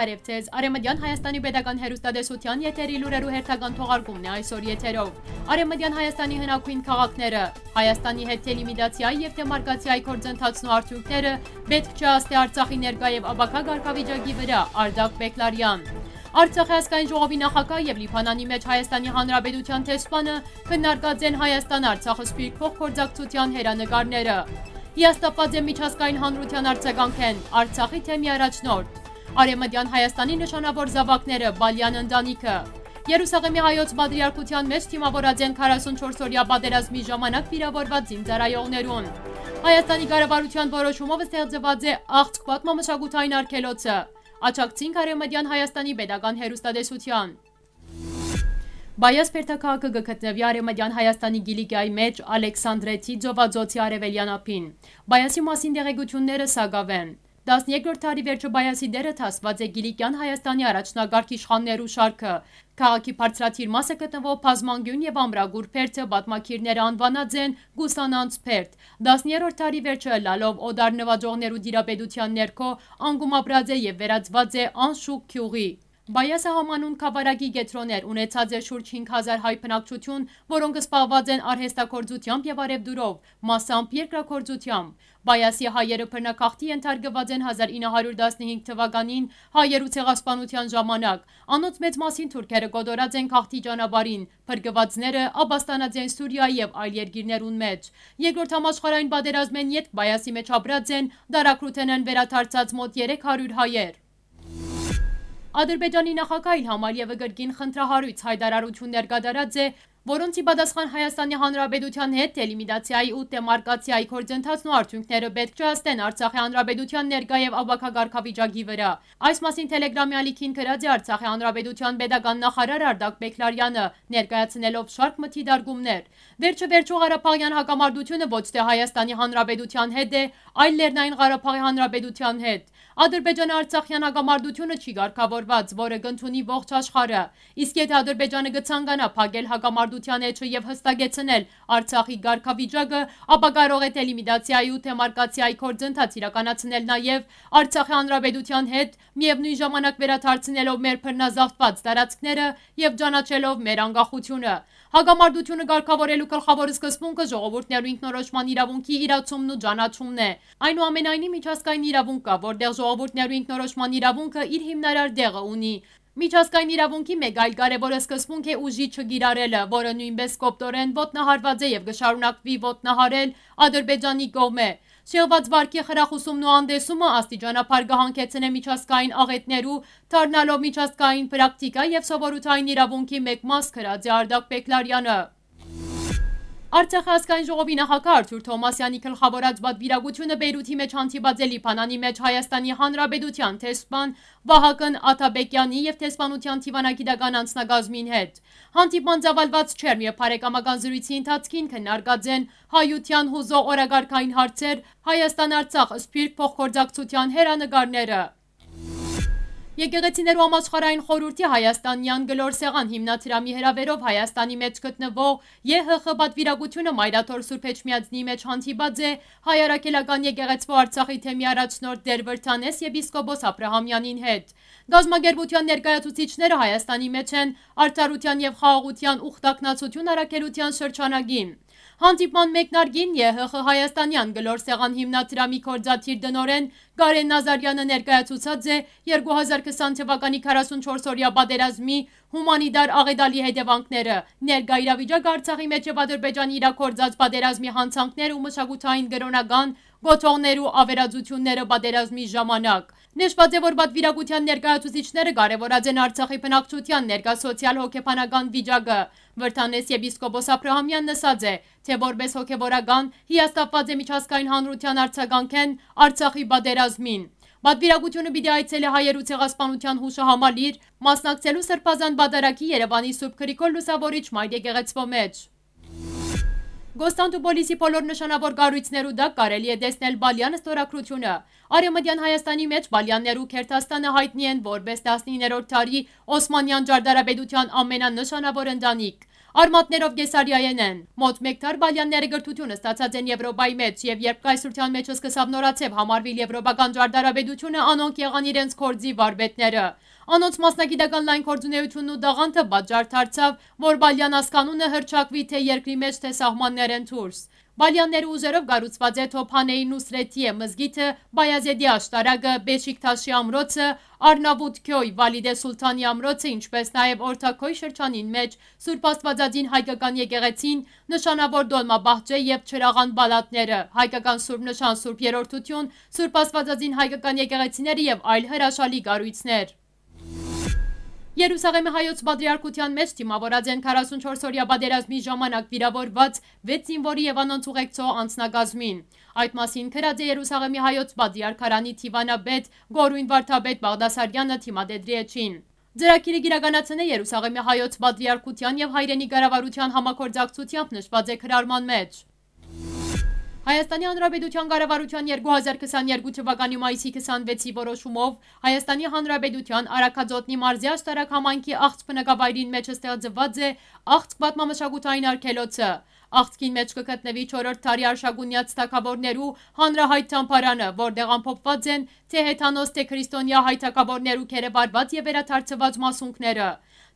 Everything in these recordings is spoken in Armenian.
Բարև ձեզ։ Արեմդյան Հայաստանի Պետական Հերոստատեսության եթերի լուրերու հերթական թողարկումն է այսօր եթերով։ Արեմդյան Հայաստանի հնագույն քաղաքները, Հայաստանի հետ տելիմիդացիայի եւ դեմարկացիայի կորձընթացն ու արդյունքները, պետք չէ աստե Արցախի ներկա եւ աբակա ղարքավիճակի վրա, Արդակ Բեկլարյան։ Արցախի ազգային ժողովի նախագահ եւ Լիբանանի մեջ Հայաստանի Հանրապետության տեսփանը քննարկած են Հայաստան-Արցախ սպիրտ փոխգործակցության հերանեկարները։ Հիաստապած է միջազգային հանրության արձագանքեն Արցախի թեմի առաջնորդ։ Արեմդյան Հայաստանի նշանավոր զավակները Բալյան ընտանիքը։ Երուսաղեմի հայոց բադրիարքության մեջ թիմավորած են 44-օրյա պատերազմի ժամանակ վիրավորված զինծառայողներուն։ Հայաստանի կառավարության որոշումով ստեղծված է աղցք պատմամշակութային արգելոցը։ Աչակցին Կարեմդյան Հայաստանի Պետական Հերոստատեսության։ Բայաս Պերտակահակը գտնվի Արեմդյան Հայաստանի Գիլիկիայի մեջ Ալեքսանդրեցի Ձովաձոցի արևելյան ափին։ Բայասի մասին դեղեցությունները սագավեն։ 12-րդ տարի վերջը Բայասի դերը թասված է Գիլիկյան Հայաստանի առաջնագարկ իշխաններու շարքը։ Քաղաքի բարձրաթիր մասը գտնվող Փազմանգյուն եւ Ամրագուր Փերթը բատմակիրները անվանած են Գուսանանց Փերթ։ 10-րդ տարի վերջը լալով օդար նվաճողներու դիրապետության ներքո անգում ապրած է եւ վերածված է անշուկ քյուղի։ Բայասը համանուն կավարագի գետրոներ ունեցած է շուրջ 5000 հայ պնակչություն, որոնք սպահված են արհեստակորձությամբ եւ արևդուրով, մասամբ երկրակորձությամբ։ Բայասի հայերը բռնակախտի ենթարկված են 1915 թվականին հայերու ցեղասպանության ժամանակ։ Անոնց մեծ մասին թուրքերը կոտորած են քաղտի ճանապարհին, փրկվածները աբաստանած են Սուրիայի եւ այլ երկիրներուն մեջ։ Երկրորդ համաշխարհային պատերազմեն յետ Բայասի մեջ ապրած են դարակրութեն են վերաթարցած մոտ 300 հայեր։ Ադրբեջանի նախագահ Իլհամ Ալիևը գրքին խնդրահարույց հայտարարություններ կատարած է որոնցի պատասխան Հայաստանի Հանրապետության հետ դելիմիտացիայի ու դեմարկացիայի գործընթացն ու արդյունքները պետք չհասնեն Արցախի Հանրապետության ներկա եւ ապակագարքավիճակի վրա։ Այս մասին Telegram-ի ալիքին գրած է Արցախի Հանրապետության pedagogan նախարար Արդակ Բեկլարյանը, ներկայացնելով շարք մթիդարգումներ։ Վերջը վերջո Ղարաբաղյան հակամարտությունը ոչ թե Հայաստանի Հանրապետության հետ է, այլ Լեռնային Ղարաբաղի Հանրապետության հետ։ Ադրբեջան-Արցախյան հակամարտությունը չի ղեկավարված, որը կընդունի ողջ աշխարհը։ Իսկ եթե Ադրբեջանը կցանկանա փակել հակամարտ հակամարտության էջը եւ հստակեցնել Արցախի ղարքավիճակը, ապա կարող է դելիմիտացիայի ու թեմարկացիայի կորձընթաց իրականացնել նաեւ Արցախի հանրապետության հետ, միևնույն ժամանակ վերաթարցնելով մեր բռնազավթված տարածքները եւ ճանաչելով մեր անկախությունը։ Հակամարտությունը ղեկավարելու գլխավոր սկզբունքը ժողովուրդներու ինքնորոշման իրավունքի իրացումն ու ճանաչումն է։ Այնուամենայնիվ միջազգային իրավունք կա, որտեղ ժողովուրդներու ինքնորոշման իրավունքը իր հիմնարար դեղը ունի։ Միջազգային իրավունքի մեկ այլ կարևոր սկզբունք է ուժի չգիրարելը, որը նույնպես կոպտորեն ոտնահարված է եւ կշարունակվի ոտնահարել Ադրբեջանի կողմէ։ Շեղված վարկի խրախուսումն ու անդեսումը աստիճանաբար կհանգեցնե միջազգային աղետներու, դառնալով միջազգային պրակտիկա եւ սովորութային իրավունքի մեկ մաս քրած է Արդակ Բեկլարյանը։ Արցախի ազգային ժողովի նախագահ Արթուր Թոմասյանի գլխավորած պատվիրակությունը Բեյրութի մեջ հանդիպած է Լիբանանի մեջ Հայաստանի Հանրապետության տեսփան Վահագն Աթաբեկյանի եւ տեսփանության Թիվանագիտական անձնագազմին հետ։ Հանդիպման ծավալված չերմ եւ բարեկամական զրույցի ընթացքին քննարկած են հայության հուզող օրագարկային հարցեր, Հայաստան-Արցախ սփյուռք փոխգործակցության հերանեկարները։ Եկեղեցիներու համաշխարհային խորհրդի Հայաստանյան գլոր սեղան հիմնադրամի հրավերով Հայաստանի մեջ գտնվող ԵՀԽ պատվիրակությունը Մայրաթոր Սուրբ Էջմիածնի մեջ հանդիպած է հայարակելական եկեղեցու Արցախի թեմի առաջնորդ Դեր Վրթանես եպիսկոպոս Աբրահամյանին հետ։ Գազագերբության ներկայացուցիչները Հայաստանի մեջ են արդարության եւ խաղաղության ուխտակնացություն առաքելության շրջանագին։ Հանդիպման մեկնարկին ԵՀԽ Հայաստանյան գլոր սեղան հիմնադրամի կորձաթիր դնորեն Կարեն Նազարյանը ներկայացուցած է 2020 թվականի 44-օրյա պատերազմի հումանիտար աղետալի հետևանքները, ներկա իրավիճակ Արցախի մեջ եւ Ադրբեջանի իրակորձած պատերազմի հանցանքները ու մշակութային գրոնական գոթողներու ավերածությունները պատերազմի ժամանակ։ Նշված է, որ պատվիրակության ներկայացուցիչները կարևորած են Արցախի բնակչության ներկա սոցիալ-հոգեբանական վիճակը։ Վրթանես եպիսկոպոս Աբրահամյանն ասաց է, թե որպես հոգեբորական հիաստապված է միջազգային հանրության արձագանքեն Արցախի պատերազմին։ Պատվիրակությունը պիտի այցելի հայերու ցեղասպանության հուշահամալիր, մասնակցելու Սրբազան բադարակի Երևանի Սուրբ Գրիգոր Լուսավորիչ մայր եկեղեցվո մեջ։ Գոստանտուպոլիսի բոլոր նշանավոր կառույցներու դա կարելի է տեսնել Բալյան ստորագրությունը։ Արեմդյան Հայաստանի մեջ Բալյաններու Քերթաստանը հայտնի են որպես 19-րդ դարի Օսմանյան ջարդարաբեդության ամենանշանավոր ընտանիք։ Արմատներով Գեսարիայեն են։ Մոտ 1 տար բալյանները գրթությունը ստացած են Եվրոպայի մեջ եւ երբ կայսրության մեջ սկսավ նորացեւ համարվել եվրոպական ջարդարաբեդությունը, անոնք եղան իրենց կորձի վարպետները։ Անոնց մասնագիտական լայն կորձունեությունն ու դաղանթը պատճառ դարձավ, որ Բալյան ասկանունը հրճակվի թե երկրի մեջ թե սահմաններեն դուրս։ Բալյանների ուժերով կառուցված է Թոփանեի Նուսրետիե մզգիթը, Բայազեդի աշտարակը, Բեշիկթաշի ամրոցը, Արնավուտքյոյ Վալիդե Սուլթանի ամրոցը, ինչպես նաև Օրթակոյ շրջանին մեջ Սուրբ Աստվածածին հայկական եկեղեցին, նշանավոր Դոլմաբահճե եւ Չրաղան բալատները, հայկական Սուրբ նշան Սուրբ Երորդություն, Սուրբ Աստվածածին հայկական եկեղեցիները եւ այլ հրաշալի կառույցներ։ Երուսաղեմի հայոց բադրիարքության մեջ թիմավորած են 44-օրյա բادرազմի ժամանակ վիրավորված 6 զինվորի եւ անոնց ուղեկցող անձնագազմին։ Այդ մասին քրած է Երուսաղեմի հայոց բադրիարքարանի Թիվանաբեդ Գորույն վարդապետ Բաղդասարյանը թիմադեդրիեչին։ Ձրակիրը գիրականացն է Երուսաղեմի հայոց բադրիարքության եւ հայրենի գարավարության համագործակցությամբ նշված է քրարման մեջ։ Հայաստանի Հանրապետության կառավարության 2022 թվականի մայիսի 26-ի որոշումով Հայաստանի Հանրապետության Արաքածոտնի մարզի աշտարակ համայնքի աղց բնակավայրին մեջ ստեղծված է աղց պատմամշակութային արգելոցը։ Աղցքին մեջ կգտնվի 4-րդ տարի արշագունյաց թակավորներու հանրահայտ թամփարանը, որտեղ ամփոփված են թե հեթանոս թե քրիստոնյա հայթակավորներու քերեվարված եւ վերաթարցված մասունքները։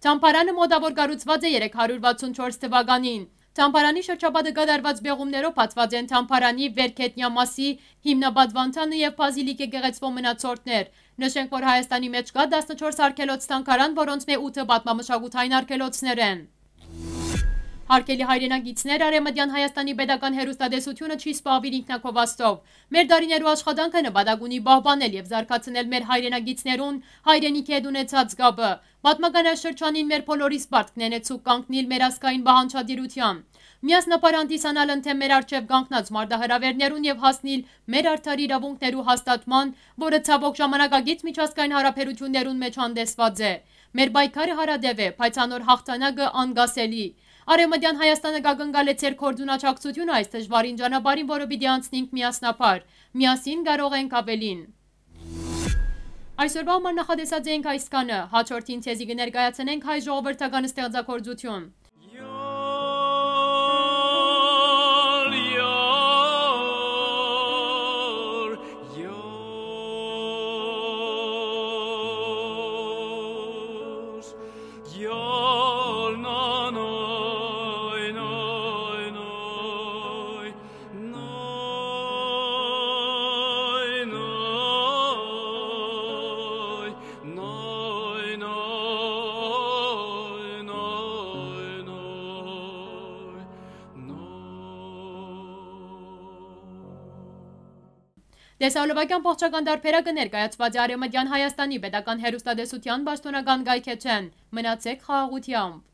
Թամփարանը մոտավոր կառուցված է 364 թվականին։ Թամփարանի շրջապատը կատարված բեղումներով բացված են Թամփարանի վերքետնյա մասի հիմնաբադվանթանը եւ Բազիլիկ եկեղեցվո մնացորդներ։ Նշենք, որ Հայաստանի մեջ կա 14 արգելոց թանգարան, որոնցն է 8-ը պատմամշակութային արգելոցներ են։ Հարկելի հայրենագիցներ Արեմդյան Հայաստանի պետական հերուստադեսությունը չի սպավիր ինքնակովաստով։ Մեր դարիներու աշխատանքը նպատակ ունի բահբանել եւ զարգացնել մեր հայրենագիցներուն հայրենիքի հետ ունեցած գաբը։ Պատմականաշրջանին մեր բոլորիս պարտքն է ցուկ կանգնել մեր ասկային բահանջադիրությամբ։ Միասնապար հանդիսանալ ընթե մեր արջև կանգնած մարդահրավերներուն եւ հասնել մեր արդար իրավունքներու հաստատման, որը ցավոք ժամանակագից միջազգային հարաբերություններուն մեջ հանդեսված է։ Մեր բայկարը հարադև է, բայց անոր հաղթանակը անգասելի։ Արեմդյան Հայաստանը գագնգալ է ծեր կորդունաչակցությունը այս դժվարին ճանապարհին, որը պիտի անցնենք միասնապար։ Միասին կարող ենք ավելին։ Այսօրվա համար նախադեսած ենք այս կանը, հաջորդին թեզի կներկայացնենք հայ ժողովրդական ստեղծագործություն։ Տեսալովակյան պողջական դարբերակը ներկայացված է արեմդյան Հայաստանի պետական հերուստադեսության բաշտոնական գայքեչեն, մնացեք խաղաղությամբ։